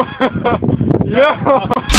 yeah.